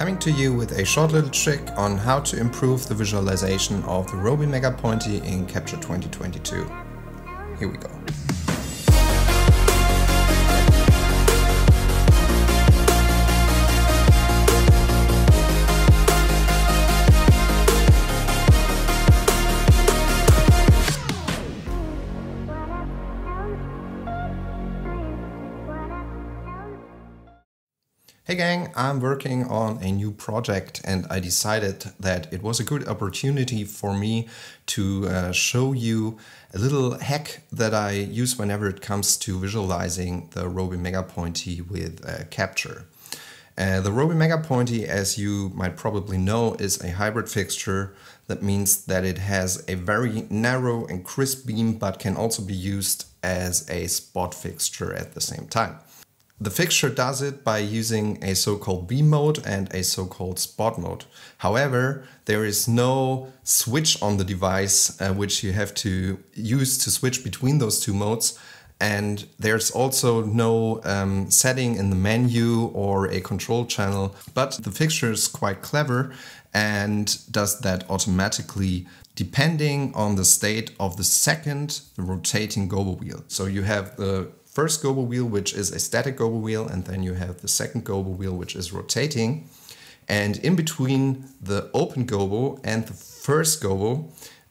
Coming to you with a short little trick on how to improve the visualization of the Robe Mega Pointe in Capture 2022. Here we go. Hey gang, I'm working on a new project and I decided that it was a good opportunity for me to uh, show you a little hack that I use whenever it comes to visualizing the Robe Mega Pointe with uh, Capture. Uh, the Robe Mega Pointe, as you might probably know, is a hybrid fixture. That means that it has a very narrow and crisp beam, but can also be used as a spot fixture at the same time. The fixture does it by using a so-called beam mode and a so-called spot mode. However, there is no switch on the device uh, which you have to use to switch between those two modes. And there's also no um, setting in the menu or a control channel, but the fixture is quite clever and does that automatically depending on the state of the second rotating gobo wheel. So you have the first gobo wheel, which is a static gobo wheel, and then you have the second gobo wheel, which is rotating. And in between the open gobo and the first gobo,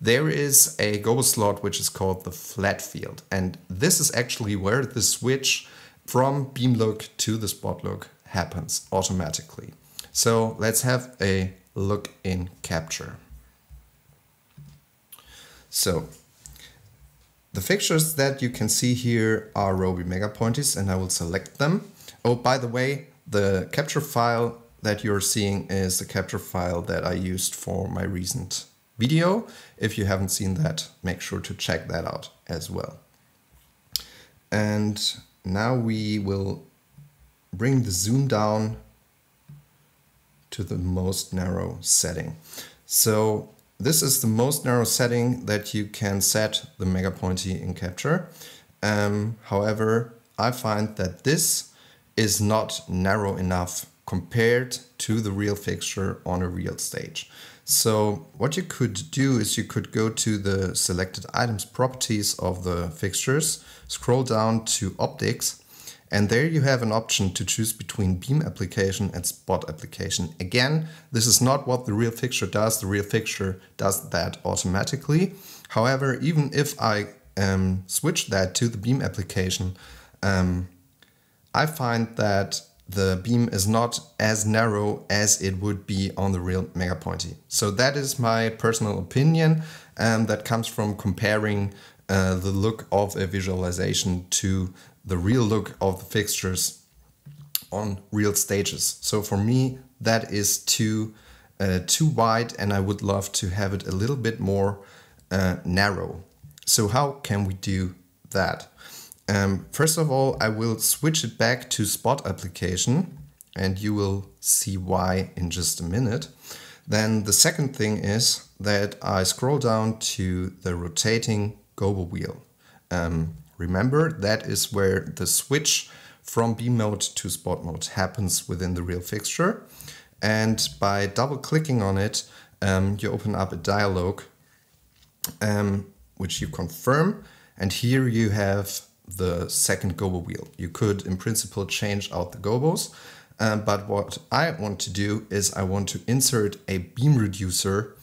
there is a gobo slot which is called the flat field. And this is actually where the switch from beam look to the spot look happens automatically. So let's have a look in capture. So the fixtures that you can see here are Robe Mega Pointes and I will select them. Oh, by the way, the capture file that you're seeing is the capture file that I used for my recent video. If you haven't seen that, make sure to check that out as well. And now we will bring the zoom down to the most narrow setting. So this is the most narrow setting that you can set the Mega Pointe in Capture. Um, however, I find that this is not narrow enough compared to the real fixture on a real stage. So what you could do is you could go to the selected items properties of the fixtures, scroll down to optics, and there you have an option to choose between beam application and spot application. Again, this is not what the real fixture does. The real fixture does that automatically. However, even if I um, switch that to the beam application, um, I find that the beam is not as narrow as it would be on the real Mega Pointe. So that is my personal opinion and that comes from comparing uh, the look of a visualization to the real look of the fixtures on real stages. So for me, that is too uh, too wide, and I would love to have it a little bit more uh, narrow. So how can we do that? Um, first of all, I will switch it back to spot application, and you will see why in just a minute. Then the second thing is that I scroll down to the rotating gobo wheel. Um, Remember, that is where the switch from beam mode to spot mode happens within the real fixture. And by double clicking on it, um, you open up a dialog um, which you confirm. And here you have the second gobo wheel. You could in principle change out the gobos. Um, but what I want to do is I want to insert a beam reducer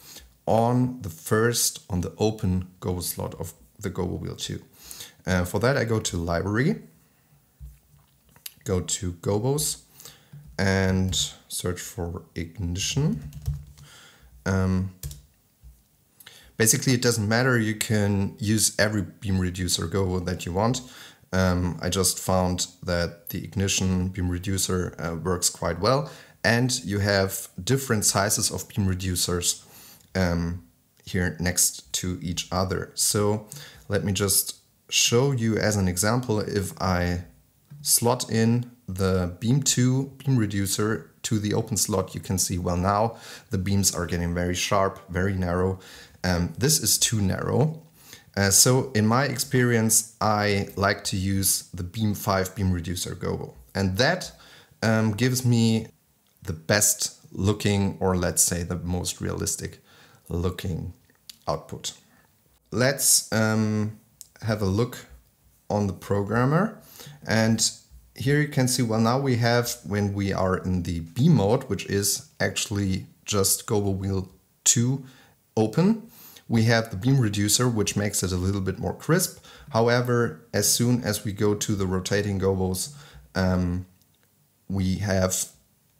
on the first, on the open gobo slot of the gobo wheel 2. Uh, for that, I go to library, go to Gobos, and search for ignition. Um, basically, it doesn't matter. You can use every beam reducer gobo that you want. Um, I just found that the ignition beam reducer uh, works quite well. And you have different sizes of beam reducers um, here next to each other. So let me just show you as an example if I slot in the beam 2 beam reducer to the open slot you can see well now the beams are getting very sharp very narrow um, this is too narrow uh, so in my experience I like to use the beam 5 beam reducer gobo and that um, gives me the best looking or let's say the most realistic looking output. Let's um, have a look on the programmer and here you can see well now we have when we are in the B mode which is actually just Gobo Wheel 2 open we have the beam reducer which makes it a little bit more crisp however as soon as we go to the rotating gobos um, we have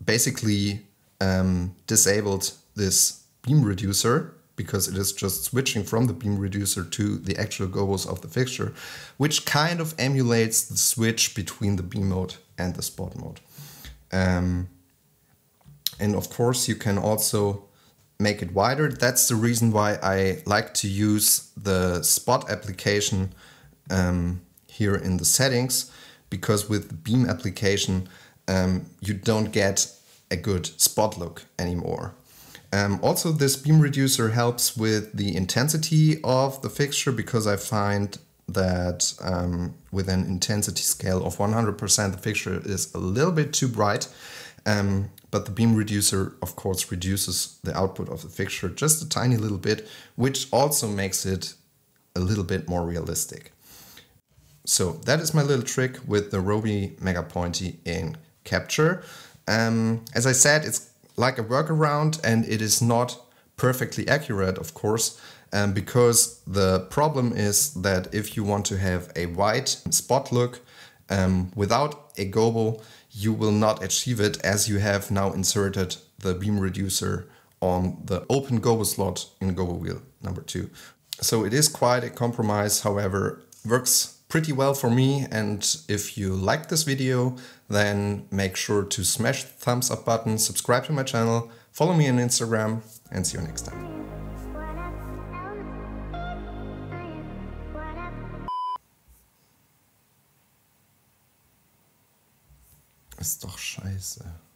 basically um, disabled this beam reducer because it is just switching from the beam reducer to the actual gobos of the fixture, which kind of emulates the switch between the beam mode and the spot mode. Um, and of course you can also make it wider. That's the reason why I like to use the spot application um, here in the settings, because with the beam application, um, you don't get a good spot look anymore. Um, also, this beam reducer helps with the intensity of the fixture because I find that um, with an intensity scale of 100% the fixture is a little bit too bright. Um, but the beam reducer, of course, reduces the output of the fixture just a tiny little bit, which also makes it a little bit more realistic. So that is my little trick with the Robe Mega Pointe in Capture. Um, as I said, it's like a workaround and it is not perfectly accurate, of course, um, because the problem is that if you want to have a white spot look um, without a gobo, you will not achieve it as you have now inserted the beam reducer on the open gobo slot in gobo wheel number two. So it is quite a compromise, however, works pretty well for me and if you like this video then make sure to smash the thumbs up button, subscribe to my channel, follow me on Instagram and see you next time. Ist doch scheiße.